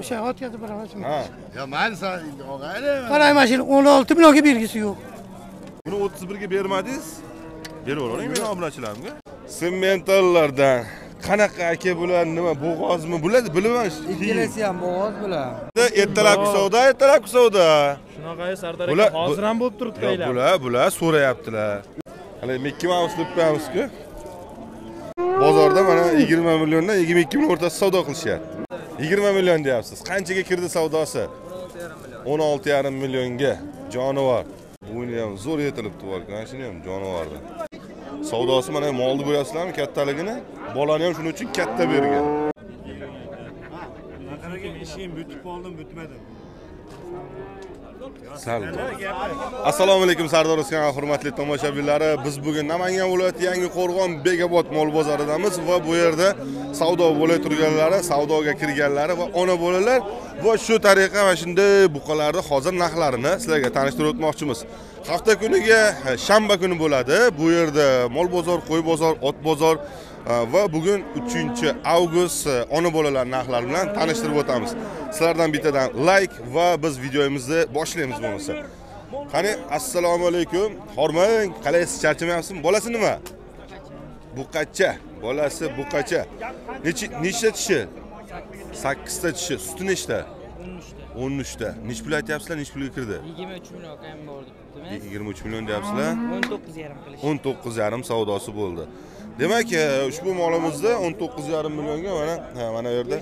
o'sha o'tkazib boraman ha Ya mayli san og'ayni. qarang mana shu o'n olti millionga belgisi yo'q buni o'ttiz birga bermadingiz beravering meni obunachilarimga sementallardan qanaqa aka bular nima bo'g'ozmi bular bilaman ikkalasi ham bo'g'oz bular ertalabki savdo ertalabki savdo shunaqa sardor Bular- aka hozir ham bo'lib turibdi Yo'q, aylanib bular bular so'rayaptilar hali Mickey Mouse deb qo'yamizku bozorda mana 20 milliondan 22 million o'rtasida savdo qilishyapti 20 million deyapsiz. Qanchaga kirdi savdosi? 16,5 millionga. Jonivor. Bo'yni ham zo'r yetilibdi balki mana shuni ham jonivorni savdosi mana molni ko'ryapsizlarmi kattaligini? Bolani ham shuning uchun katta bergan. Eshigim butib qoldim butmadim assalomu alaykum sardor o'sgan hurmatli tomoshabinlari. Biz bugun namangan viloyati yangi qo'rg'on begobod mol bozoridamiz va bu yerda savdo bo'lib turganlari savdoga kirganlari va ona bolalar va shu tariqa mana shunday buqalarni hozir narxlarini sizlarga tanishtirib o'tmoqchimiz. Hafta kuniga shanba kuni bo'ladi. Bu yerda mol bozor qo'y bozor ot bozor va bugun 3 avgust ona bolalar narxlari bilan tanishtirib o'tamiz sizlardan bittadan layk va biz videomizni boshlaymiz bo'lmasa qani assalomu alaykum hormang qalaysiz charchamayapsizmi bolasi nima buqacha bolasi buqacha nechi nechta tishi sakkizta tishi suti nechta o'n uchta nechi pul aytyapsizlar nechi pulga kirdi yigirma uch million kam bordi yigirma uch million deyapsizlar o'n to'qqiz yarim qilish o'n to'qqiz yarim savdosi bo'ldi demak e, ushbu molimizni o'n to'qqiz yarim millionga mana ha, mana bu yerda.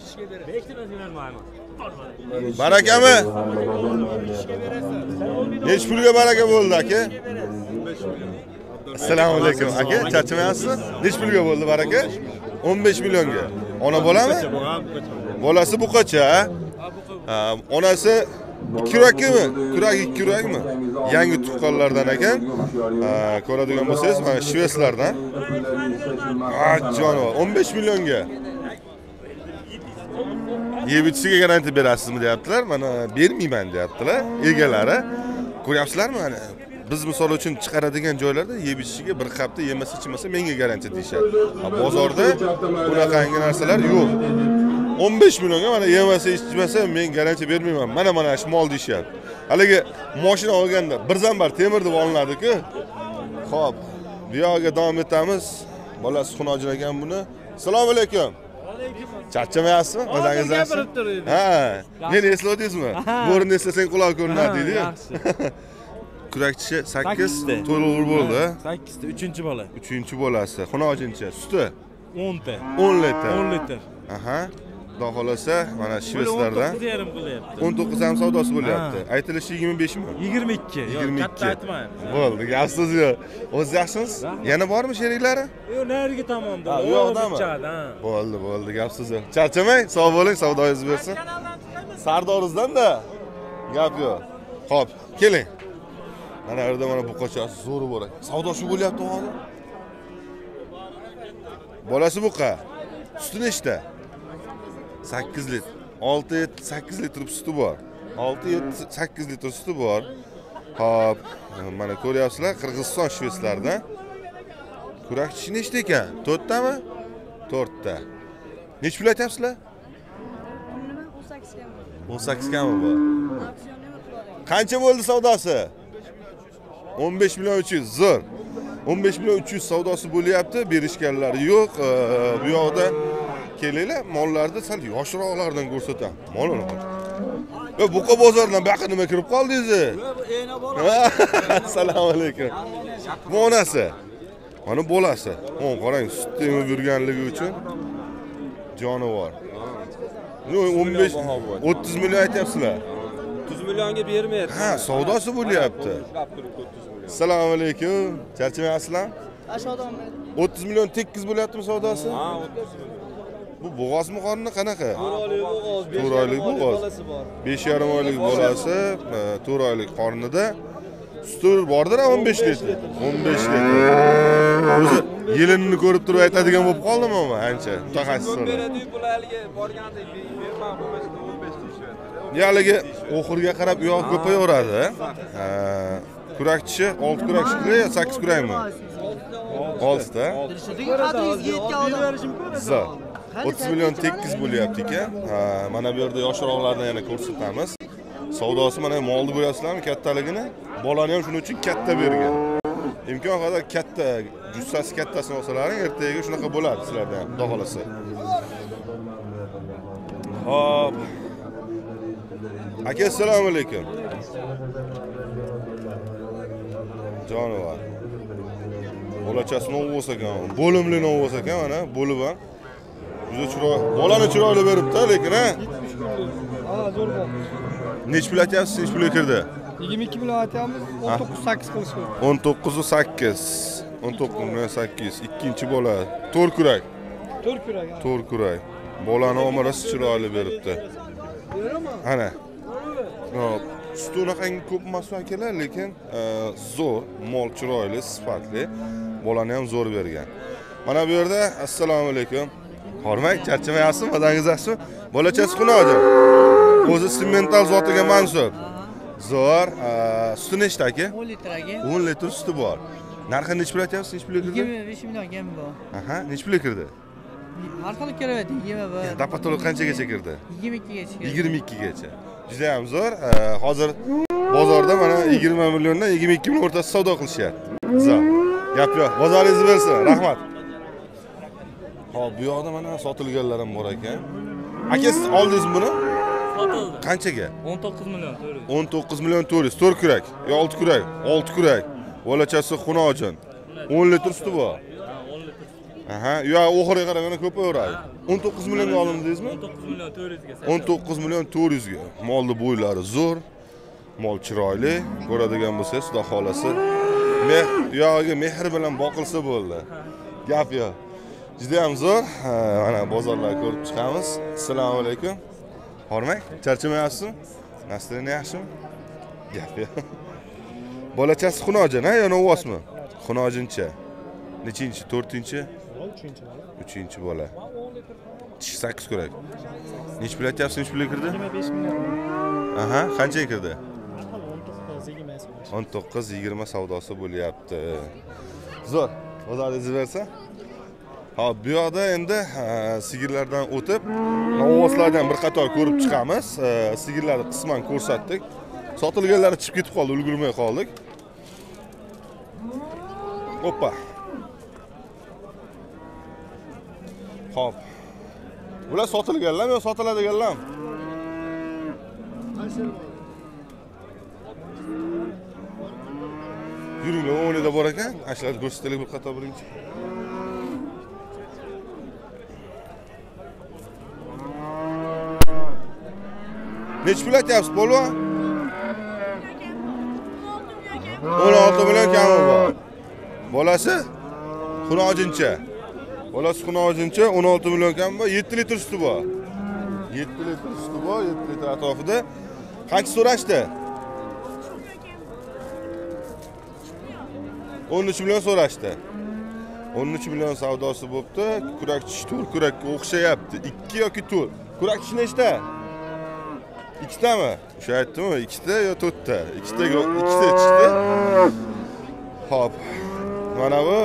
Barakami? Nechi pulga baraka bo'ldi aka. Assalomu alaykum aka. Charchamayapsizmi? Nechi pulga bo'ldi baraka. o'n besh millionga. Ona bolami? Bolasi buqacha onasi kurakimi kurak ikki kurakmi yangi tuqqanlardan ekan. Ko'radigan bo'lsangiz mana shvetslardan ha jonivor o'n besh millionga. Yeb ichishga garantiya berasizmi deyaptilar. Mana bermayman deyaptilar egalari. Ko'ryapsizlarmi? Mana biz misol uchun chiqaradigan joylarda yeb ichishiga bir hafta yemasa ichmasa menga garantiya deyishadi. Bozorda bunaqangi narsalar yo'q. 15 millionga mana yemasa ichmasa men garantiya bermayman. Mana mana shu mol deyishyapti haligi moshina olganda bir zambar temir deb olinadiku ho'p bu yog'iga davom etamiz. Bolasi xunojin ekan buni. Assalomu alaykum. Charchamayapsizmi? O'zingiz gapirib tur edi. ha meni esladingizmi bo'rini eslasang quloq ko'rinadi deydiyu yaxshi. Kurak tishi sakkiz to'liq bo'ldi. Sakkizta. Uchinchi bola. Uchinchi bolasi. Xunojincha suti? O'nta. O'n litr. O'n litr. Aha xudo xohlasa mana o'n shvetslardan to'qqiz yarim qilyapti o'n to'qqiz ham savdosi bo'lyapti. Aytilishi yigirma beshmi yigirma ikki. Yigirma ikki. katta aytmaymiz bo'ldi gap so'z yo'q o'zingiz yaxshimisiz yana bormi sheriklari? Yo'q narigi tomonda u yoqdami? bo'ldi bo'ldi gap so'z yo'q. Charchamang sog' bo'ling savdoyingiz bersin sardorizdan-da gap yo'q. Ho'p keling. Mana bu yerda mana buqachasi zo'ri bor savdo shu bo'lyapti hozir. Bolasi buqa. Suti nechta sakkiz litr olti yetti sakkiz litr suti bor. Olti yetti sakkiz litr suti bor. Hop. Mana ko'ryapsizlar qirg'iziston shvetslardan kurak tishi nechta ekan. To'rttami? To'rtta. Nechi pul aytyapsizlar? O'n sakkiz kam o'n sakkiz kami bor auksion nima qilib qancha bo'ldi savdosi? O'n besh million uch yuz. Zo'r. O'n besh million uch yuz savdosi bo'lyapti. Berishganlari yo'q. Bu yoqda kelinglar mollarni sal yoshroqlardan ko'rsataman molini yo buqa bozoridan buyoqqa nima kirib qoldingiz? Assalomu alaykum. Bu onasi. Mana bolasi. Qarang sut emib yurganligi uchun jonivor. O'n besh o'ttiz million aytyapsizlar. O'ttiz millionga bermayapti. Ha savdosi bo'lyapti. Assalomu alaykum. Charchamayapsizlar? O'ttiz million tekkiz bo'lyaptimi savdosi? Ha o'ttiz bu bo'g'ozmi qorni qanaqa? To'rt oylik bo'g'oz. besh yarim oylik bolasi e, to'rt oylik qornida. Suti bordir o'n besh litr. o'n besh litr. O'zi yelinini ko'rib turib aytadigan bo'lib qoldimi man ancha mutaxassislar beradiyu bular haligi borganda berman bo'lmasa o'n besh deyishyapti haligi oxiriga qarab u ko'payaveradi. Ha, kurak tishi olti kurak shekilli yo sakkiz kurakmi oltita zo'r o'ttiz million tekkiz bo'lyapti ekan mana bu yerda yoshroqlarni yana ko'rsatamiz. Savdosi mana molni ko'ryapsizlarmi kattaligini? Bolani ham shuning uchun katta bergan. Imkon qadar katta jussasi kattasini olsalaring ertaga shunaqa bo'ladi sizlarda ham xudo xohlasa. Hop aka assalomu alaykum. Jonivor. Bolachasi novvos ekan bo'limli novvos ekan mana bo'lib ham juda chiroyli bolani chiroyli beribdi lekin ha? Ha, zo'r bor. nechi pul aytyapsiz nechi pulga kirdi? 22 million aytyapmiz, 19 8 qilish kerak. o'n to'qqizu sakkiz. o'n to'qqiz million sakkiz. Ikkinchi bola. To'rt kurak. 4 kurak. ha. to'rt kurak. Bolani omirasi chiroyli beribdi. Ana. Hop suti unaqangi ko'p emas akalar lekin e, zo'r mol chiroyli sifatli. Bolani ham zo'r bergan. Mana bu yerda assalomu alaykum hormang charchamayapsizmi odangiz yaxshimi? Bolachasi xunojon o'zi semental zotiga mansub. Zo'r suti nechta aka? 10 litr aka. o'n litr suti bor. Narxi nechi pul aytyapsiz nechi pulga kirdi? 25 million kam bu. aha nechi pulga kirdi? Har xil kiraveradi 21, dapatolo qanchagacha kirdi? 22 gacha. yigirma ikkigacha. Juda ham zo'r hozir bozorda mana yigirma milliondan yigirma ikki million o'rtasida savdo qilishyapti. Zo'r gap yo'q. Bozoringizni bersin rahmat hop bu yoqda mana sotilganlar ham bor ekan. Aka siz oldingizmi buni? Sotildi. qanchaga? 19 million to'rt. o'n to'qqiz million to'rt yuz. To'rt kurak. Yo olti kurak. Olti kurak. Bolachasi xunojin o'n litr suti bor. Aha yo oxiriga qarab yana ko'paveradi o'n to'qqiz millionga olindi deysizmi 19 million 400 ga o'n to'qqiz million to'rt yuzga. Molni bo'ylari zo'r. Mol chiroyli. Ko'radigan bo'lsangiz xudo xohlasa meh uyog'iga mehr bilan boqilsa bo'ldi. Gap yo'q judayam zo'r. Ha, mana bozorlarni ko'rib chiqamiz. Assalomu alaykum. Hormang charchamayapsizmi настроение yaxshimi? Gap yo'q. Bolachasi xunojin a yo novvosmi xunojincha nechinchi to'rtinchi? Uchinchi bola. Tishi sakkiz kurak nechi pul aytyapsiz nechi pulga kirdi? 25 million. aha qanchaga kirdi? 19 20 so'm. o'n to'qqiz yigirma savdosi bo'lyapti. Zo'r. Bozoringizni bersa hop bu yoqda endi sigirlardan o'tib ovozlardan bir qator ko'rib chiqamiz. Sigirlarni qisman ko'rsatdik. Sotilganlari chiqib ketib qoldi ulgurmay qoldik. Oppa. Hop bular sotilganlarmi yo sotiladiganlarmi yuringlar o'nida bor ekan. Ana shularni ko'rsataylik bir qator birinchi. Nechi pul aytyapsiz polvon o'n olti million kami bor bolasi xunojincha bolasi xunojincha o'n olti million kami bor yetti litr suti bor yetti litr suti bor yetti litr atrofida qancha so'rashdi o'n uch million so'rashdi o'n uch million savdosi bo'libdi kurak tishi to'rt kurakka o'xshayapti ikki yoki to'rt kurak tishi nechta ikkitami o'sha aytdimu ikkita yo to'rtta ikkita ikkita chiqdi ho'p. Mana bu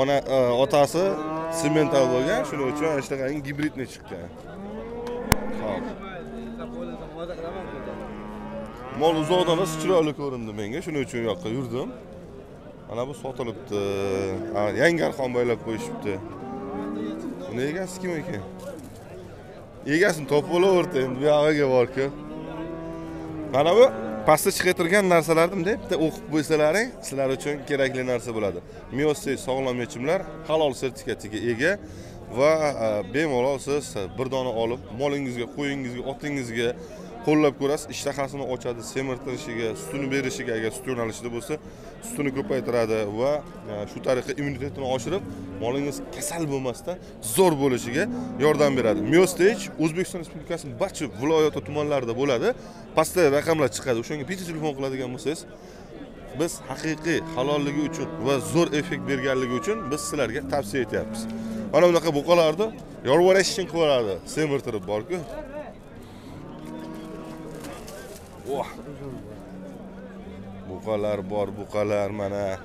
ona otasi semental bo'lgan shuning uchun ana shunaqangi gibridni chiqqan ho'p. Mol uzoqdan chiroyli ko'rindi menga shuning uchun u yoqqa yurdim mana bu sotilibdi yangi arqon boylab qo'yishibdi buni egasi kim ekan egasini topib olaverdi endi bu yog'iga borku. Mana bu pastda chiqib turgan narsalarni bunday bitta o'qib qo'ysalaring sizlar uchun kerakli narsa bo'ladi. Miosey sog'lom yechimlar halol sertifikatiga ega va e, bemalol siz bir dona olib molingizga qo'yingizga otingizga qo'llab ko'rasiz ishtahasini ochadi semirtirishiga sutini berishiga agar sut yo'nalishida bo'lsa sutini ko'paytiradi va e, shu tariqa immunitetini oshirib molingiz kasal bo'lmasdan zo'r bo'lishiga yordam beradi. Miostech o'zbekiston respublikasining barcha viloyat va tumanlarida bo'ladi. Pastda raqamlar chiqadi. O'shanga bitta telefon qiladigan bo'lsangiz biz haqiqiy halolligi uchun va zo'r effekt berganligi uchun biz sizlarga tavsiya etyapmiz. Mana bunaqa buqalarni yorvorashishni qilib yuboradi semirtirib borku. Oh. buqalar bor buqalar mana.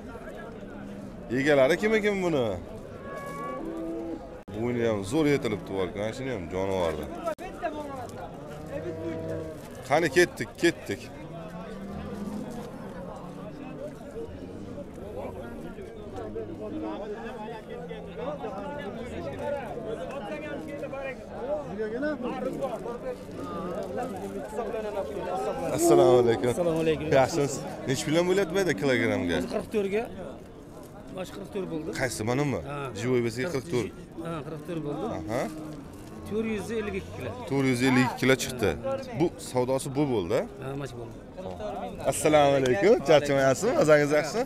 Egalari kim ekan buni? Buni ham zo'r yetilibdi balki mana shuni ham jonivorni qani ketdik ketdik. Assalomu alaykum Assalomu alaykum. yaxshimisiz nechi million bo'lyapti yerda kilogrammga 44 ga. Bosh 44 bo'ldi. qaysi manimi живой besiga qirq to'rt Ha, 44 bo'ldi. aha 452 kilo. to'rt yuz ellik ikki kilo chiqdi bu savdosi bu bo'ldi Ha, mana bo'ldi. assalomu alaykum charchamayapsizmi o'zingiz yaxshimi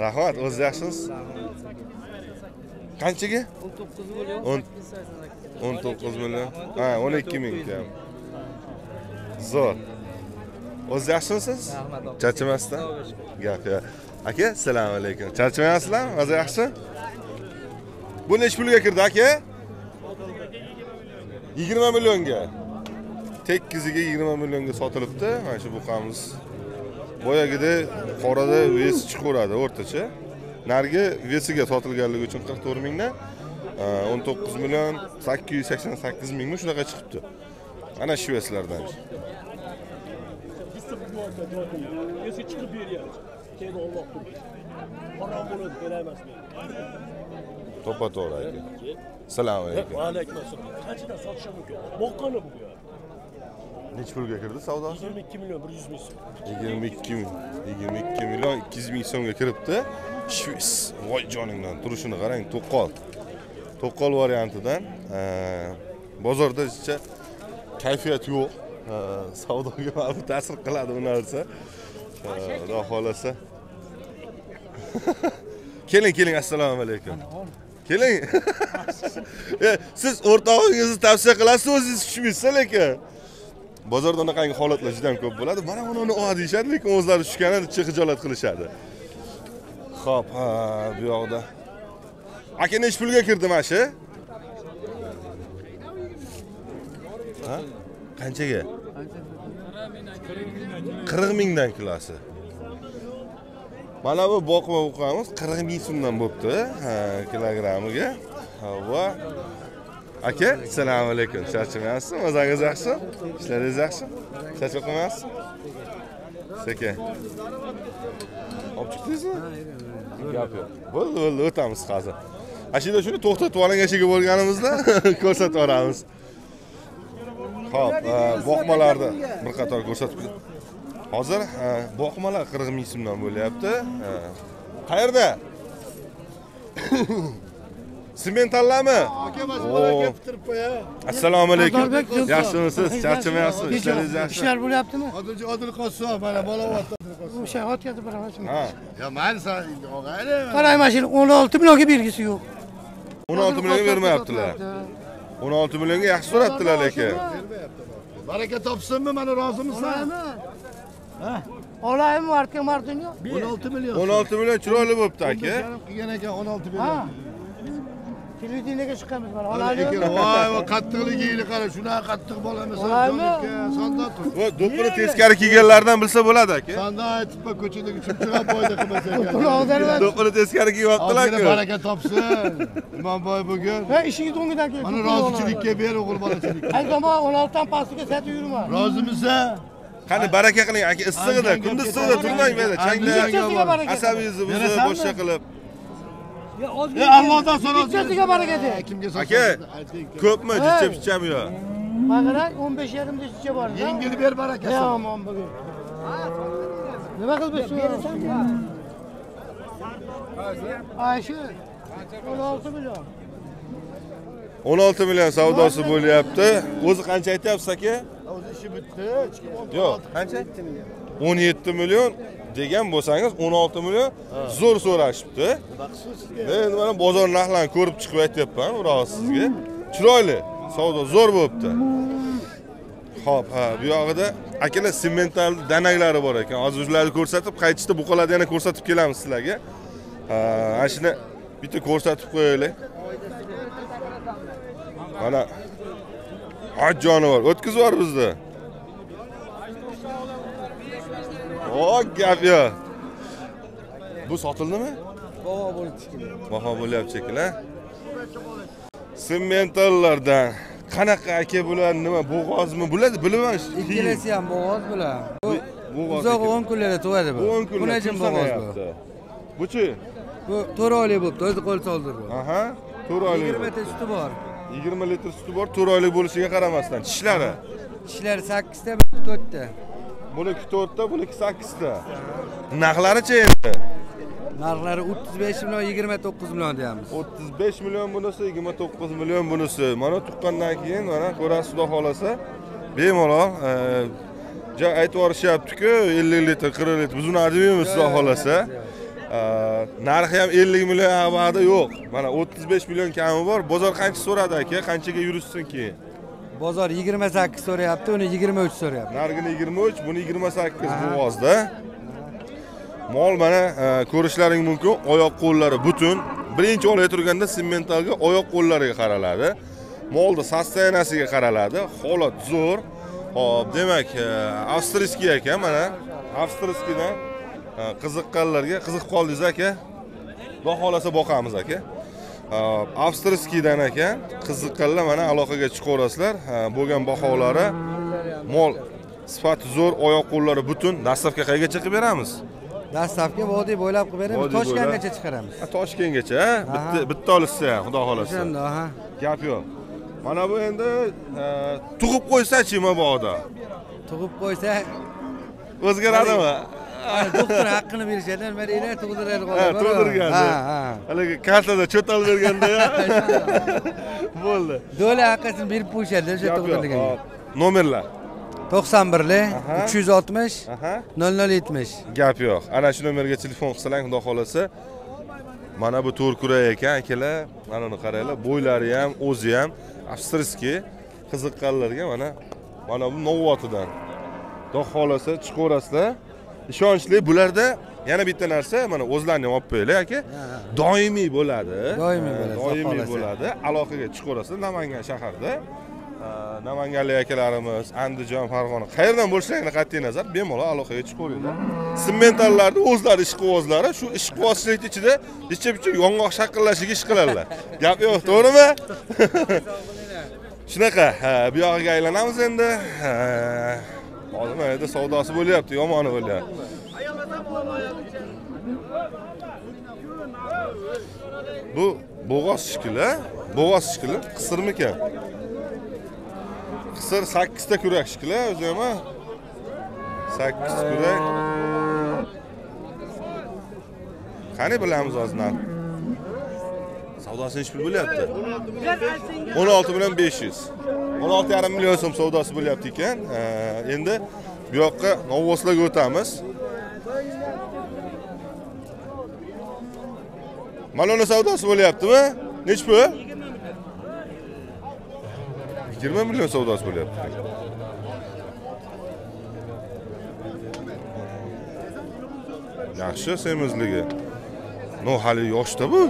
rahmat o'zingiz yaxshimisiz qanchaga 19 bo'ldi. o'n o'n to'qqiz million. Ha o'n ikki ming kam zo'r. O'zingiz yaxshimisiz? Charchamasdan? Gap yo'q aka assalomu alaykum. Charchamayapsizlarmi? O'zi yaxshi? Bu nechi pulga kirdi aka? Yigirma millionga. Tekkiziga yigirma millionga sotilibdi. Mana shu buqamiz boyagidek qorada vesi chiqaveradi o'rtacha. Narigi vesiga sotilganligi uchun qirq to'rt mingdan e, o'n to'qqiz million sakkiz yuz sakson sakkiz mingmi shunaqa chiqibdi. Ana shvetslardan to'ppa to'g'ri aka assalomu alaykum. Aleyküm assalom qanchadan satışa mumkin? Boqqani bu nechi pulga kirdi savdosi 22 milyon 100 bin so'm. yigirma ikki ming yigirma ikki million ikki yuz ming so'mga kiribdi shvets voy joningdan turishini qarang to'qol. To'qol variantidan bozorda hechcha kayfiyat yo'q. Savdoga ma'lum ta'sir qiladi bu narsa. Xudo xohlasa. Keling keling assalomu alaykum. Keling. Siz o'rtog'ingizni tavsiya qilasiz o'zingiz tushmaysiz lekin bozorda unaqangi holatlar juda ham ko'p bo'ladi. Mana buni ol deyishadi lekin o'zlari tushgani chi xijolat qilishadi. Ho'p ha bu yoqda. Aka nechi pulga kirdi mana shu? Qanchaga? Qirq mingdan kilosi. Mana bu boqma buqamiz qirq ming so'mdan bo'libdi. Kilogrammiga va aka assalomu alaykum. Charchamayapsizmi o'zingiz yaxshi. Ishlaringiz yaxshi. Charchab qolmayapsiz sekin olib chiqdingizmi? Gap yo'q. Bo'ldi bo'ldi o'tamiz hozir. Ana shu yerda shuni to'xtatib oling eshiga bo'lganimizda ko'rsatib yuboramiz. Ho'p e, boqmalarni bir qator ko'rsatib hozir e, boqmalar qirq ming so'mdan bo'lyapti. E, qayerda sementallarmi Oo. assalomu alaykum. Yaxshimisiz charchamayapsiz ishlaringiz yaxshi? ishlar bo'lyaptimi Odil Odil Qossob mana bolavot. o'sha o'tkazib boraman ha. Ya mayli sen og'ayli. qarang mana shu o'n olti millionga bergisi yo'q 16 millionga bermayaptilar 16 millionga yaxshi so'rabdilar lekin Baraka topsinmi? Mana rozimisan? olaymi martga martin yo'q 16 million. 16 million chiroyli bo'libdi aka Qilgan ekan 16 ha. million. Televideniyega chiqamiz mana olaymi voy voy qattiqligiga qara, shunaqa qattiq bolamisan. Olaymi? Sonda tur. do'ppini teskari kiyganlardan bilsa bo'ladi aka Sonda aytibpa ko'chadagi chipchiroq boyda qilmasa do'ppini teskari kiyyaptilar-ku baraka topsin. Imomboy bugun ha ishingiz o'ngidan keyin mana rozichilikka ber o'g'il bolachilik. aytama o'n oltidan pastiga sotib yurma Rozimisan? qani baraka qiling aka issig'ida kunduz issig'ida turmang bittasiga baraka asabingizni buzib boshqa qilib E Allohdan so'ra. bittasiga baraka de Kimga aka ko'pmi jichcha pichchami qarang o'n besh yarimta ishchi bor Yengil ber barakasi. yomon bugun nima qilib biz ay shu o'n olti million 16 million savdosi bo'lyapti o'zi qancha aytyapsiz aka O'zi ishi bitdi. yo'q qancha 17 million degan bo'lsangiz 16 million zo'r so'rashibdi. Men mana bozor narxlarini ko'rib chiqib aytyapman biroz sizga. Chiroyli savdo zo'r bo'libdi. Ho'p ha bu yog'ida akalar semental danaklari bor ekan. Hozir ularni ko'rsatib qaytishda buqalarni yana ko'rsatib kelamiz sizlarga. Mana ana shuni bitta ko'rsatib qo'yaylik. Mana och bor o'tkazib yubor bizni o gap yo'q. Bu sotildimi? Baho bo'lyapti shekilli sementallardan qanaqa aka bular nima bo'g'ozmi? Bular bilmayman ikkalasi ham bo'g'oz bular. Uzoq o'n kunlarda tug'adi bu. O'n kunlar Bunachim kim bo'g'oz bu? buchi bu to'rt oylik bo'libdi o'zi qo'l soldirdi aha to'rt oylik yigirmata suti bor. Yigirma litr suti bor to'rt oylik bo'lishiga qaramasdan. Tishlari? Tishlari sakkizta to'rtta buniki to'rtta buniki sakkizta. Narxlarichi endi? Narxlari o'ttiz besh million yigirma to'qqiz million deyapmiz. O'ttiz besh million bunisi yigirma to'qqiz million bunisi. Mana tuqqandan keyin mana ko'rasiz xudo xohlasa bemalol e, ja aytib yuborishyaptiku ellik litr qirq litr. Biz uni demaymiz xudo xohlasa. E, narxi ham ellik million avvalda yo'q. Mana o'ttiz besh million kami bor. Bozor qancha so'radi aka? Qanchaga yurishsin keyin bozor yigirma sakkiz so'rayapti uni yigirma uch so'rayapti. Narigini yigirma uch buni yigirma sakkiz bo'g'ozda mol mana e, ko'rishlaring mumkin oyoq qo'llari butun. Birinchi olay turganda sementalga oyoq qo'llariga qaraladi. Molni sostoyaniyasiga qaraladi. Holat zo'r. Hop demak e, avstriyskiy ekan mana. Avstriyskiydan e, qiziqqanlarga qiziqib qoldingiz aka. Xudo xohlasa boqamiz aka avstriyskiydan ekan qiziqqanlar mana aloqaga chiqaverasizlar bo'lgan baholari mol sifati zo'r oyoq qo'llari butun dastavka qayergacha qilib beramiz dastavka vodiy bo'ylab qilib beramiz toshkentgacha chiqaramiz Ha, toshkentgacha ha? bitta bitta olishsa ham xudo xohlasa o'shanda ha gap yo'q mana bu endi tug'ib qo'ysachi mabodo tug'ib qo'ysa o'zgaradimi doktor haqqini berishadi nima deydi tug'diradi ha to'ldirganda ha ha. Haligi kartada cho'tal berganda bo'ldi. Do'la haqqisini berib qo'yishadi o'sha Hop, nomerlar. To'qson birlik uch yuz oltmish nol nol yetmish gap yo'q. Ana shu nomerga telefon qilsalar xudo xohlasa. Mana bu to'rkurak ekan akalar mana uni qaranglar bo'ylari ham o'zi ham avstriyskiy qiziqqanlarga mana mana bu novotidan xudo xohlasa chiqaverasizlar ishonchli bularda yana bitta narsa mana o'zlarini olib qo'yinglar aka doimiy bo'ladi. Doimiy bo'ladi, doimiy bo'ladi. Aloqaga chiqaverasizlar namangan shaharda Ha, namanganlik akalarimiz andijon farg'ona qayerdan bo'lishlariga qat'iy nazar bemalol aloqaga chiqaveringlar sementallarni o'zlari ishqibozlari shu ishqibozchilikni ichida necha bitta yong'oq shaqillashiga ish qiladilar. Gap yo'q to'g'rimi? Shunaqa bu yog'iga aylanamiz endi hozir mana yerda savdosi bo'lyapti yomoni bo'lyapti bu bo'g'oz shikili bo'g'oz shikili qisirmikan? Qisir sakkizta kurak shikili o'zi ham sakkiz kurak. Qani bilamiz hozir narx savdosi nechi pul bo'lyapti o'n olti million besh yuz o'n olti yarim million so'm savdosi bo'lyapti ekan. Endi bu yoqqa novvoslarga o'tamiz. Uni savdosi bo'lyaptimi nechi pul yigirma million savdosi bo'lyapti yaxshi semizligi no hali yoshda bu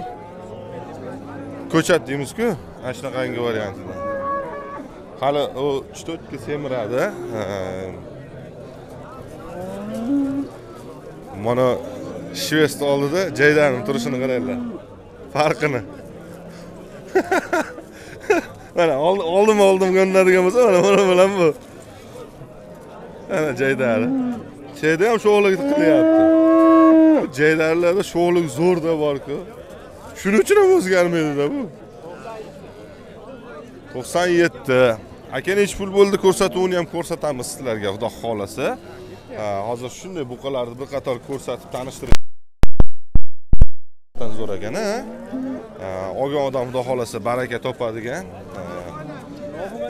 ko'chat deymizku. Ana shunaqangi variantida hali u uch to'rtga semiradi. Mana shvest oldida jaydani turishini qaranglar. Farqini. Mana old- oldim oldim ko'rinadigan bo'lsa mana buni bilan bu. Mana jaydari jayda ham sho'g'lik qilyapti. Jaydarlarda sho'g'lik zo'rda borku. Shuning uchun ham o'zgarmaydida bu. To'qson yetti. Aka nechi pul bo'ldi ko'rsatuvini ham ko'rsatamiz sizlarga xudo xohlasa hozir shunday buqalarni bir qator ko'rsatib tanishtirish zo'r ekan olgan odam xudo xohlasa baraka topadigan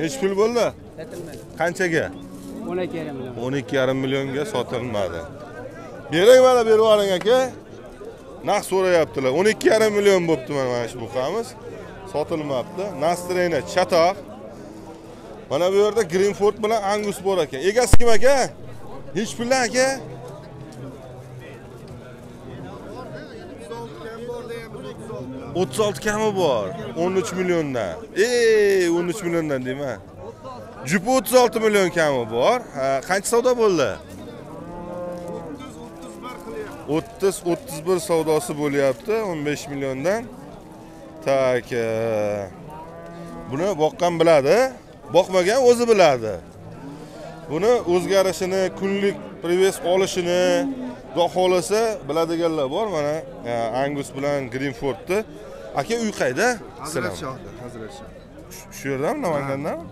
nechi pul bo'ldi? Qanchaga? o'n ikki yarim million. o'n ikki yarim millionga sotilmadi. Bering mana berib yuboring aka narx so'rayaptilar. O'n ikki yarim million bo'libdi mana mana shu buqamiz. Sotilmabdi. Nastrena chatoq. Mana bu yerda grinford bilan angus bor ekan. Egasi kim aka? Hech puldan aka? O'ttiz olti kami bor. o'n uch milliondan. Ey o'n uch milliondan deyman. Jupi o'ttiz olti million kami bor. Qancha savdo bo'ldi? O'ttiz o'ttiz bir savdosi bo'lyapti o'n besh milliondan. E, buni boqqan biladi boqmagan o'zi biladi. Buni o'zgarishini kunlik привес olishini xudo xohlasa biladiganlar bor. Mana e, angus bilan grinfordni aka uy qayda? Sizlar shu yerdami namangandami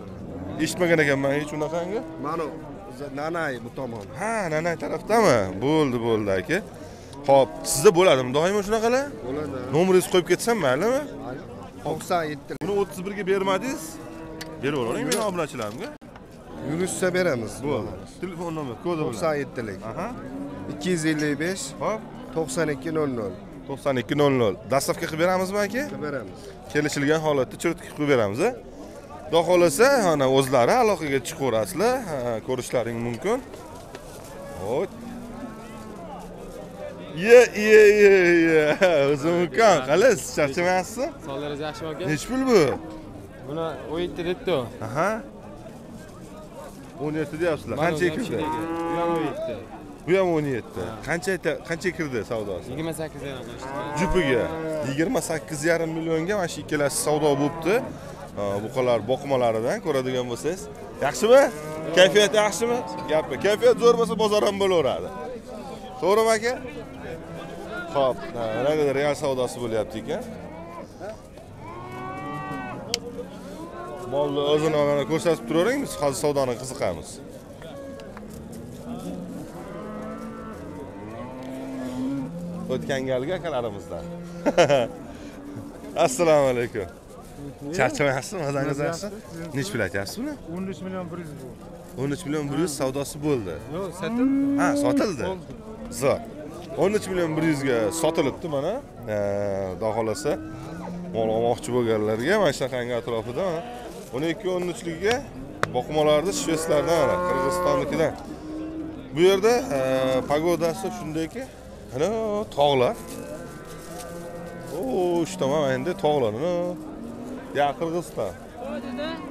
eshitmagan ekanman hech unaqangi. Mana nanay bu tomon. ha nanay tarafdami? Bo'ldi bo'ldi aka ho'p sizda bo'ladimi doimo shunaqalar? Bo'ladi. nomeringizni qo'yib ketsam maylimi? 97 buni o'ttiz birga bermadingiz? Berib yuboring meni obunachilarimga yurishsa beramiz. bo'ldi telefon nomer kodi bilan. 97 lik. aha. 255 hop 9200 to'qson ikki nol nol. dastavka qilib beramizmi aka? Beramiz. kelishilgan holatda cho'tka qilib beramiz a? Xudo xohlasa ana o'zlari aloqaga chiqaverasizlar. Ko'rishlaring mumkin. Hop. Ye ye ye ye. O'zi mumkin qalaysiz charchamayapsizmi Sonlaringiz yaxshimi aka? nechi pul bu. Buni 17 debdi u. aha. O'n yetti deyapsizlar. Qanchaga kirdi? Bu ham 17. bu ham o'n yetti. Qancha qanchaga kirdi savdosi? 28 yana qilishdi. jupiga. Yigirma sakkiz yarim millionga mana shu ikkalasi savdo bo'libdi. Buqalar boqmalaridan ko'radigan bo'lsangiz. Yaxshimi? Kayfiyat yaxshimi? Gapi kayfiyat zo'r bo'lsa bozor ham bo'laveradi. To'g'rimi aka ho'p real savdosi bo'lyapti ekan. Molni o'zini mana ko'rsatib turavering biz hozir savdoni qiziqamiz. O'tgan galgi akalarimizdan assalomu alaykum. Charchamayapsizmi? Mazangiz yaxshi? nechi pul aytyapsiz buni 13 million 100 bu. o'n uch million bir yuz savdosi bo'ldi. Yo'q, sotildi. ha sotildi. Zo'r o'n uch million bir yuzga sotilibdi mana. Xudo xohlasa mol olmoqchi bo'lganlarga mana shunaqangi atrofida mana o'n ikki o'n uchligiga boqmalarni shvetslardan mana qirg'izistonnikidan. Bu yerda pogodasi pagodasi shundayki ana tog'lar. O uch tomon mana endi tog'lar ya qirg'iziston.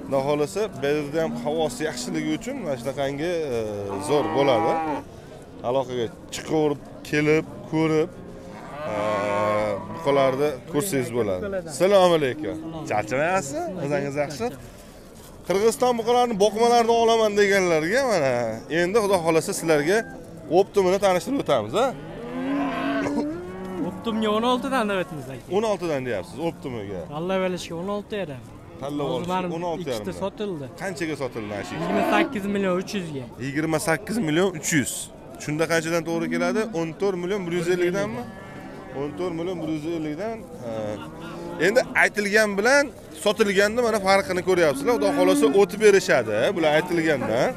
Xudo xohlasa bu yerda ham havosi yaxshiligi uchun mana shunaqangi e, zo'r bo'ladi. Aloqaga chiqaverib kelib ko'rib buqalarni ko'rsangiz bo'ladi. Assalomu alaykum. Charchamayapsizmi o'zingiz yaxshi? Qirg'iziston buqalarini boqmalarni olaman deganlarga mana endi xudo xohlasa sizlarga optimini tanishtirib o'tamiz a Optimga 16 dan deyapmiz aka. o'n oltidan deyapsiz optimiga Tanlab olishga 16 yarim. tanlab mana o'n olti ikkita yarimdan sotildi. qanchaga sotildi mana shu 28 million 300 ga. yigirma sakkiz million uch yuz shunda qanchadan to'g'ri keladi? O'n to'rt million bir yuz ellikdanmi o'n to'rt million bir yuz ellikdan endi aytilgan bilan sotilganni mana farqini ko'ryapsizlar. Xudo xohlasa o'tib berishadi bular aytilgandan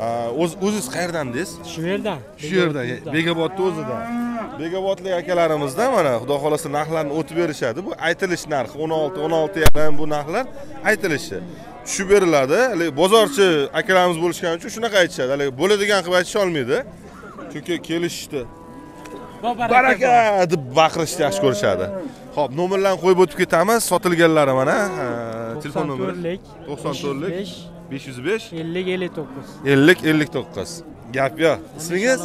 Ha, o'z o'zingiz qayerdandingiz Shu yerdan. shu yerdan begobodni o'zidan begobodlik akalarimizdan mana xudo xohlasa narxlarni o'tib berishadi. Bu aytilish narxi o'n olti o'n olti yarim bu narxlar aytilishi tushib beriladi. Haligi bozorchi akalarimiz bo'lishgani uchun shunaqa aytishadi. Haligi bo'ladigan qilib aytisha olmaydi. Chunki kelishishdi. Baraka deb baqirishni yaxshi ko'rishadi. Ho'p nomerlarni qo'yib o'tib ketamiz. Sotilganlari mana. Telefon nomeri. 94lik to'qson to'rtlik besh yuz besh. 50 59. ellik ellik to'qqiz. Gap yo'q. Ismingiz?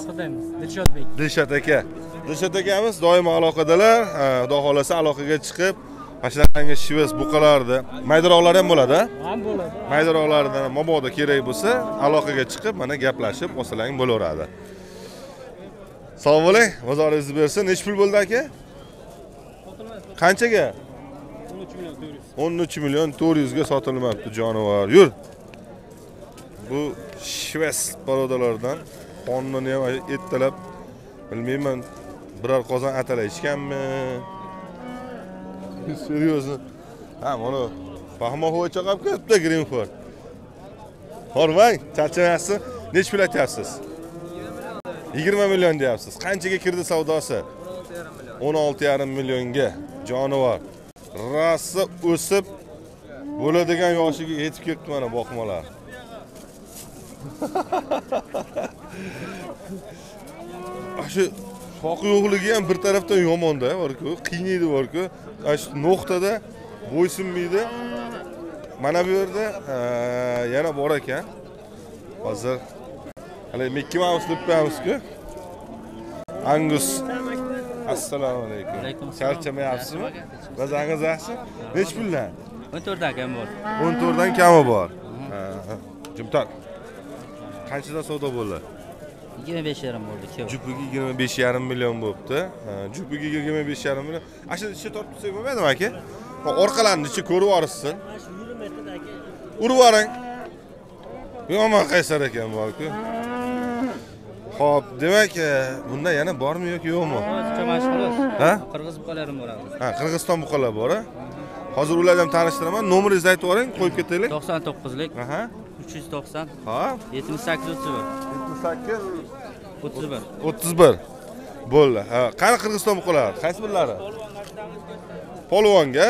Dilshodbek. dilshod aka. Dilshod akamiz doimo aloqadalar. Xudo xohlasa aloqaga chiqib mana shunaqangi shvets buqalarni maydaroqlar ham bo'ladi Ham bo'ladi. maydaroqlardan mabodo kerak bo'lsa aloqaga chiqib mana gaplashib olsalang bo'laveradi. Sog' bo'ling bozoringizni bersin. Nechi pul bo'ldi aka? Qanchaga? o'n uch million to'rt yuzga sotilmabdi jonivor. Yur. Bu shvets porodalardan qonini ham ertalab bilmayman biror qozon atalay ichganmi серьезно? Ha mana paxmoxo'cha qolib ketibdi grinford hormang charchamayapsiz nechi pul aytyapsiz yigirma million deyapsiz qanchaga kirdi savdosi o'n olti yarim millionga jonivor rosa o'sib bo'ladigan yoshiga yetib kelibdi mana boqmalar Ana shu shoqi yo'qligi ham bir tarafdan yomonda borku qiynaydi borku. Ana shu no'xtada bo'ysunmaydi. Mana bu yerda yana bor ekan. Hozir hali mikki maus deb qo'yamizku angus assalomu alaykum. Charchamayapsizmi? Mazangiz yaxshi? Nechi puldan? O'n to'rtdan kam bor. 14 dan kami bor. Ha, jimtar qanchadan savdo bo'ldi yigirma besh yarim bo'ldi jupiga yigirma besh yarim million bo'libdi. Jupiga yigirma besh yarim million. Ana shu ichga tortib tursak bo'lmaydimi aka orqalarini ichi ko'rib yuborishsin. Urib yuboring. Yomon qaysar ekan borku ho'p demak e, bunda yana bormi yoki yo'qmi? Mana shu xolos ha? Qirg'iz buqalarim boradi ha qirg'iziston buqalar bor a hozir ularni ham tanishtiraman nomeringizni aytib yuboring qo'yib ketaylik. To'qson to'qqizlik aha. Uch yuz to'qson. Ha. Yetmish sakkiz o'ttiz bir. Yetmish sakkiz o'ttiz bir. o'ttiz bir. Bo'ldi. Qani qirg'iziston buqalari qaysi birlari? Polvonga.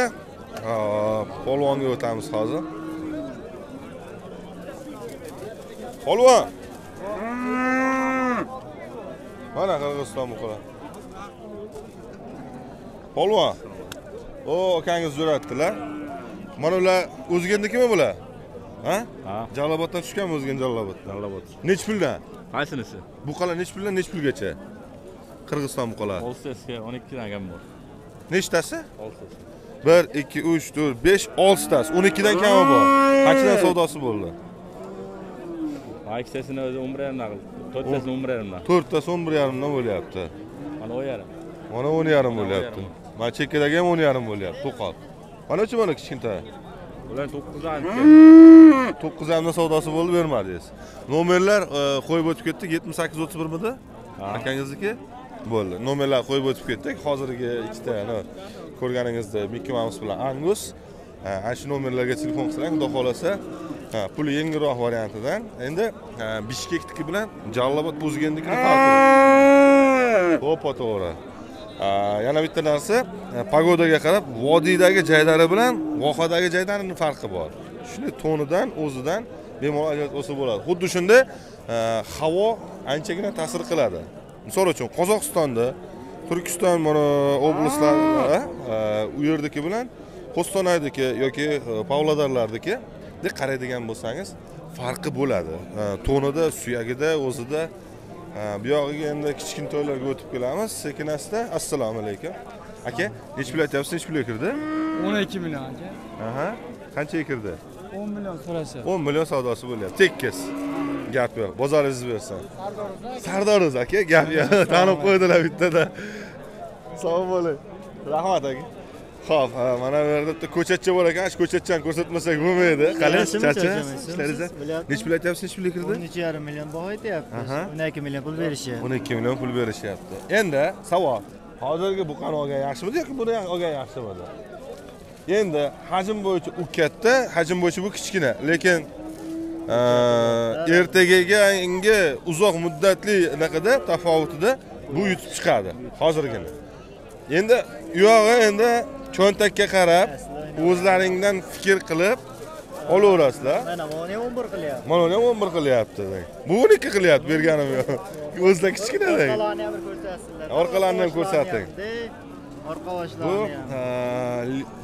Hop polvonga o'tamiz hozir. Polvon. Mana qirg'iziston buqalar polvon. O akangiz jo'natdilar mana ular o'zginnikimi bular? Ha? Ha. Jaloloboddan tushganmi o'zgan jalolobod jalolobod nechi puldan qaysinisi? Buqalar nechi puldan nechi pulgacha? Qirg'iziston buqalari oltitasiga o'n ikkidan kam bor. Nechtasi? Oltitasi bir ikki uch to'rt besh oltitasi. O'n ikkidan kami bor. Qanchadan savdosi bo'ldi? Ikkitasini o'zi o'n bir yarimdan qildi to'rttasini o'n bir yarimdan to'rttasi o'n bir yarimdan bo'lyapti. Mana o'n yarim. Mana o'n yarim bo'lyapti. mana chekkadagi ham o'n yarim bo'lyapti. To'qol. Manachi mana kichkintoy ular to'qqizdan to'qqiz yarimdan savdosi bo'ldi bermadingiz nomerlar e, qo'yib o'tib ketdik yetmish sakkiz o'ttiz birmidi akangizniki? Bo'ldi. Nomerlar qo'yib o'tib ketdik. Hozirgi ikkita ko'rganingizdek mikki maus bilan angus. Ana shu nomerlarga telefon qilsang xudo xohlasa puli yengilroq variantidan. Endi bishkekniki bilan jalolobod farqi to'ppa to'g'ri. Yana bitta narsa pagodaga qarab vodiydagi jaydari bilan vohadagi jaydarini farqi bor shuni tonidan o'zidan bemalol ajratib olsa bo'ladi. Xuddi shunday ha, havo anchagina ta'sir qiladi. Misol uchun qozog'istonda turkiston mana oblastlar ha, u yerdagi bilan qo'stonaydiki yoki e, pavlodarlardiki deb qaraydigan bo'lsangiz farqi bo'ladi. Tonida suyagida o'zida bu yog'iga endi kichkintoylarga o'tib kelamiz sekin asta assalomu alaykum. Aka nechi pul aytyapsiz nechi pulga kirdi? O'n ikki million aka. Aha qanchaga kirdi o'n million so'rasa o'n million savdosi bo'lyapti tekis. Gap yo'q. Bozoringizni bersin. Sardoriz aka gap yo'q. Tanib qo'ydilar bittada. Sog' bo'ling rahmat aka. Ho'p mana bu yerda bitta ko'chatcha bor ekan. Shu ko'chatchani ko'rsatmasak bo'lmaydi. Charcha ishlaringiz nechi pul aytyapsiz nechi pulga kirdi? Uch yarim million baho aytyapmiz. O'n ikki million pul berishyapti. O'n ikki million pul berishyapti. Endi savol. Hozirgi buqani olgan yaxshimidi yoki buni olgan yaxshimidi endi hajm bo'yicha u katta hajm bo'yicha bu kichkina. Lekin e, ertagaga uzoq muddatli anaqada tafovutida bu yutib chiqadi. Hozirgini endi u yog'i endi cho'ntakka qarab o'zlaringdan fikr qilib olaverasizlar. Mana buni ham o'n bir qilyapti. Mana uni ham o'n bir qilyapti bu o'n ikki qilyapti berganim yo'q. O'zida kichkina orqalarini ham bir ko'rsatsinlar Orqalarini ham ko'rsating. Orqa bu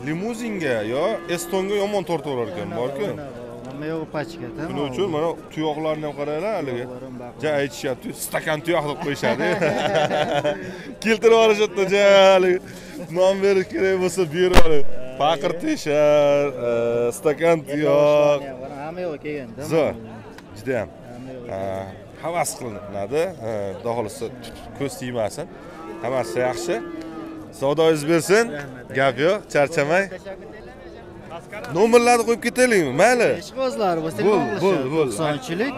limuzinga yo estonga yomon tortaverar ekan borku. yo'q pachka shuning uchun? Mana tuyoqlarni ham qaranglar haligi. Ja aytishyapti stakan tuyoq deb qo'yishadi. Keltirib yuborishadi ja haligi. Non berish kerak bo'lsa berib paqir teshar e, stakan tuyoq. hamma yo'q kelganda zo'r judayam. Ha, havas qilinadi. Xudo xohlasa ko'z tegmasin hammasi yaxshi savdoyingiz bersin. Gap yo'q charchamang nomerlarni qo'yib ketaylikmi? Mayli. Ishqibozlari bo'lsa Bo'ldi, bo'ldi, to'qsonchilik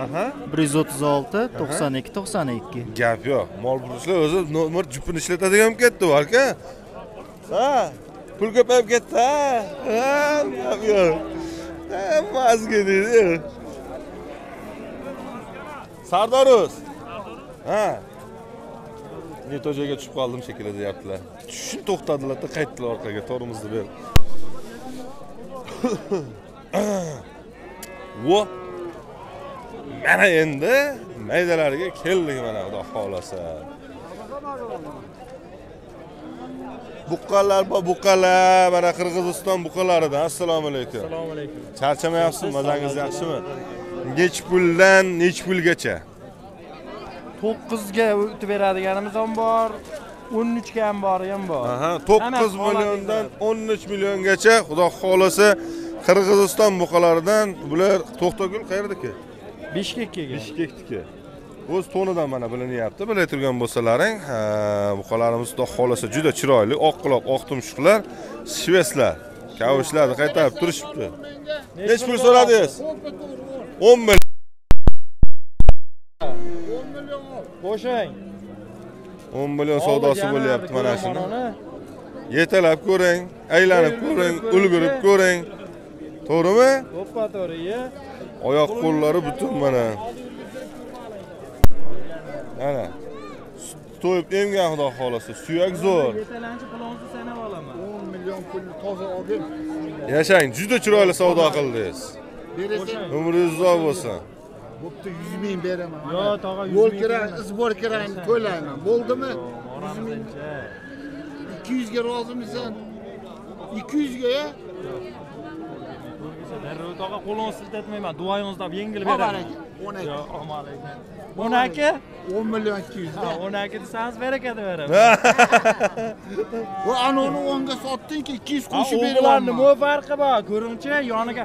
bir yuz o'ttiz olti to'qson ikki to'qson ikki. Gap yo'q. Mol burishlar o'zi nomer jupini ishlatadigan bo'lib ketdi aka ha? Pul ko'payib ketdi ha? Gap yo'q. Hammasiga deydi sardoruz ha neto joyga tushib qoldim shekilli deyaptilar. Tushib to'xtadilarda qaytdilar orqaga tormozni berib vo mana endi maydalariga keldik mana xudo xohlasa. Buqqalar bor buqqalar mana qirg'iziston buqqalaridan assalomu alaykum. Assalomu alaykum. Charchamayapsizmi? Mazangiz yaxshimi? Nechi puldan nechi pulgacha to'qqizga o'tib beradiganimiz ham bor o'n uchga ham bori ham bor. Aha, to'qqiz milliondan o'n uch milliongacha xudo xohlasa qirg'iziston buqalaridan bular to'xtagul qayerdaki bishkek kelgan bishkekniki o'z to'nidan mana bilinyapti bilay turgan bo'lsalaring buqalarimiz xudo xohlasa juda chiroyli oq quloq oq tumshuqlar shvetslar kavushlarni qaytarib turishibdi. Nechi pul so'radingiz? o'n million qo'shing o'n million savdosi bo'lyapti mana shuni. yetalab ko'ring aylanib ko'ring ulgurib ko'ring. To'g'rimi? To'ppa to'g'ri oyoq qo'llari butun mana. Mana. To'yib emgan xudo xohlasa suyak zo'r. Yetalanchi pulonsiz sanab olaman. o'n million pulni toza olgin yashang juda chiroyli savdo qildingiz. Umringiz uzoq bo'lsin bo'pti yuz ming beraman. Yo tog'a yuz yo'l ming kira bermayman. izbor kirangni to'layman. Bo'ldimi? Oramizda. ikki yuzga rozimisan ikki yuzga ya? Darrov tog'a qo'lini siltatmayman. Duoyini ushlab yengil beraman. o'n aka. Omon alaykum o'n aka? o'n million ikki yuz Ha, o'n aka desangiz barakada beraman. Va anavini o'nga sotdingki ikki yuz Ha, qo'shib u bilan beraman. nima farqi bor? Ko'ringchi yoniga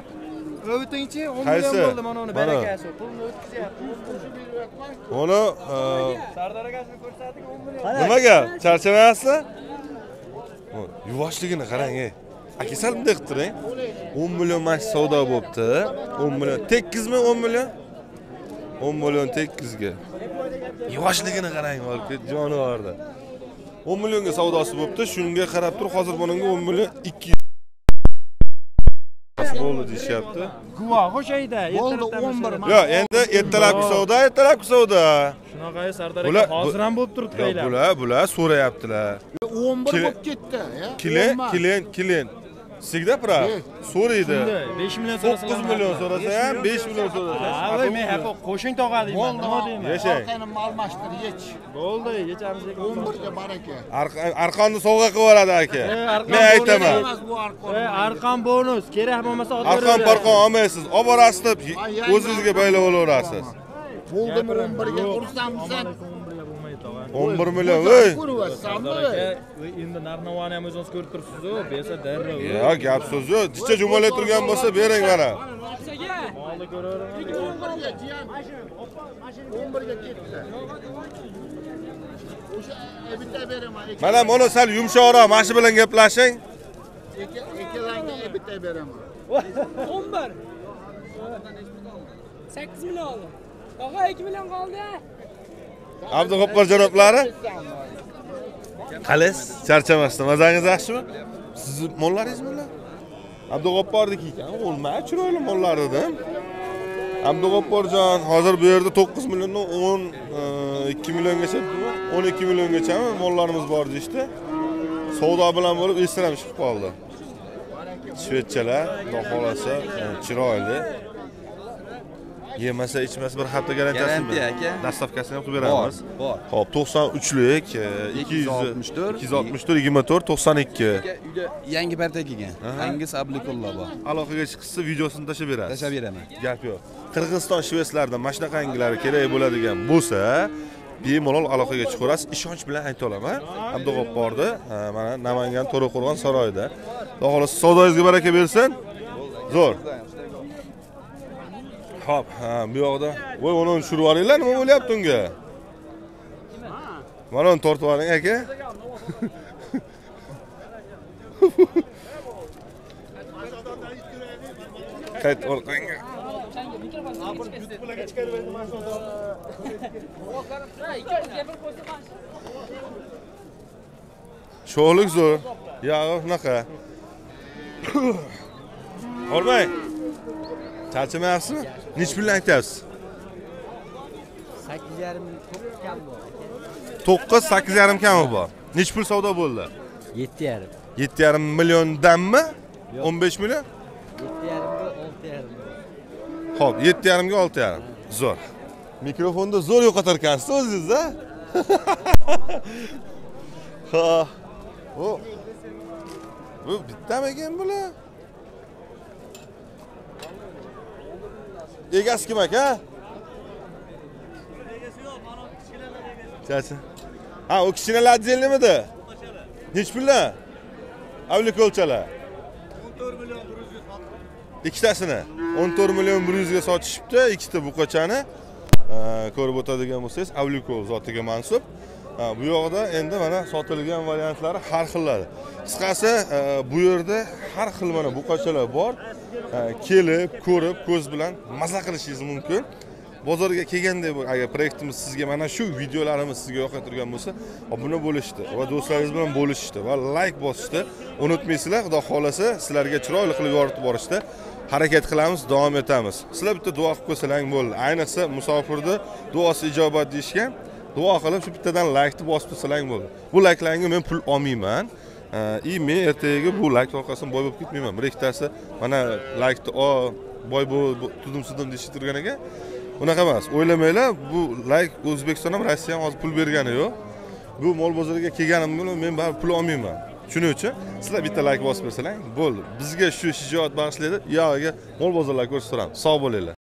o'tingchi o'n million bo'ldi mana uni barakasi. Pulni o'tkazyapti uni sardor akasini ko'rsating o'n million. Nimaga? Charchamayapsizmi O, yuvoshligini qarang ey. Aka sal bunday qilib turing. o'n million mana shu savdo bo'libdi. o'n million tekkizmi o'n million? o'n million tekkizga. Yuvoshligini qarang jonivorni o'n millionga savdosi bo'libdi shunga qarab turib hozir bunga o'n million ikki yuz bo'ldi deyishyapti guvoh o'shayda Bo'ldi, o'n bir yo'q endi ertalabki savdo ertalabki savdo shunaqa sardor aka hozir ham bo'lib turibdi bular bular so'rayaptilar. O'n bir bo'lib ketdi emas. klient, klient. Всегда прав. So'raydi. besh million 9 million so'rasa ham 5 million so'rasa. men haqi qo'shing tog'a deyman nima deyman Yashang. almashtir yech bo'ldi yechamiz o'n birga baraka Arq- Arqonni sovg'a qilib yuboradi aka. Men aytaman. arqon bonus kerak bo'lmasa olib Arqon parqon olmaysiz. Olib borasiz deb o'zingizga baylab olaverasiz. bo'ldimi o'n birga ursamsan 11 million. Voy, endi narx navoni ham o'zingiz ko'rib turibsiz-ku bersa darrov. Yo'q, gap so'z yo'q. Jicha jumalay turgan bo'lsa bering mana. molni ko'raveraman o'n birga ketdi. O'sha bitta beraman Mana buni sal yumshoqroq mana shu bilan gaplashing. ikkalangga bitta beraman o'n bir. Sakkiz million oldi. Tog'a ikki million qoldi Abdug'oppor janoblari. Qalaysiz? Charchamasdan. Mazangiz yaxshimi? Sizni mollaringiz bular? Abdug'opporniki ekan. O'lma, chiroyli mollar dedim. Abdug'opporjon, hozir bu yerda 9 milliondan 12 milliongacha, 12 milliongacha mollarimiz bor deyishdi. Savdo bilan bo'lib esdan ham chiqib qoldi. Shvetchalar, xudo xolasa, chiroyli. Yemasa ichmasa bir hafta garantiyasi Garantiya aka. Dastavkasini ham qilib beramiz. bor. Hop, 93lik, e, 264, 264 24 92. uyda yangi parta kelgan hangiz ablikullo bor Aloqaga chiqishsa videosini tashlab berasiz. tashlab beraman Gap yo'q. Qirg'iziston shvetslardan mana shunaqangilari kerak bo'ladigan bo'lsa, bemalol aloqaga chiqarasiz. Ishonch bilan ayta olaman. Abdug'opporda, ha, mana Namangan To'raqo'rg'on saroyida. Xudo xolasa savdoyingizga baraka bersin. Zo'r. Hop, ha, bu yoqda. Voy, uni tushirib yuboringlar, nima bo'lyapti unga? Mana uni tortib yuboring aka. Qayt orqangga. Sho'xlik zo'r. Yog'i shunaqa. Olmay. Charchamayapsizmi? Nech pulni aytyapsiz? sakkiz yarim kam bor 9 8 yarim kami bor. Nech pul savdo bo'ldi? yetti yarim 7,5 milliondanmi? 15 million? yetti yarimga olti yarim Xo'p, 7,5 ga 6,5. Zo'r. Mikrofonda zo'r yo'qotar ekansiz o'zingiz, a? Ha. Bu bittami ekan bular? Egasi kim aka? Chacha. Ha, o kichkinalar отдельныйmidi? Nech pullar? Avlik o'lchalar. ikkitasini 14 million 100 ga sotishibdi ikkita buqachani ko'rib o'tadigan bo'lsangiz avlikov zotiga mansub bu yoqda endi mana sotilgan variantlari har xillari. Qisqasi e, bu yerda har xil mana buqachalar bor. E, kelib ko'rib ko'z bilan maza qilishingiz mumkin. Bozorga kelganda agar proyektimiz sizga mana shu videolarimiz sizga yoqib turgan bo'lsa obuna bo'lishni va do'stlaringiz bilan bo'lishishni va layk bosishni unutmaysizlar xudo xohlasa sizlarga chiroyli qilib yoritib borishda harakat qilamiz davom etamiz. Sizlar bitta duo qilib qo'ysalang bo'ldi. Ayniqsa musofirni duosi ijobat deyishgan. Duo qilib shu bittadan laykni bosib tursalang bo'ldi. Bu layklarga men pul olmayman. И men ertaga bu layk orqasidan boy bo'lib ketmayman. Bir ikkitasi mana laykni ol boy bo'l tudim sudim deyishib turgan ekan. Unaqa emas o'ylamanglar bu layk o'zbekiston ham rossiya ham hozir pul bergani yo'q. Bu mol bozoriga kelganim bilan men baribir pul olmayman. Shuning uchun sizlar bitta layk bosib bersalar bo'ldi. Bizga shu shijoat bag'ishlaydi. Uyog'iga mol bozorlar ko'rsatib turamiz. Sog' bo'linglar.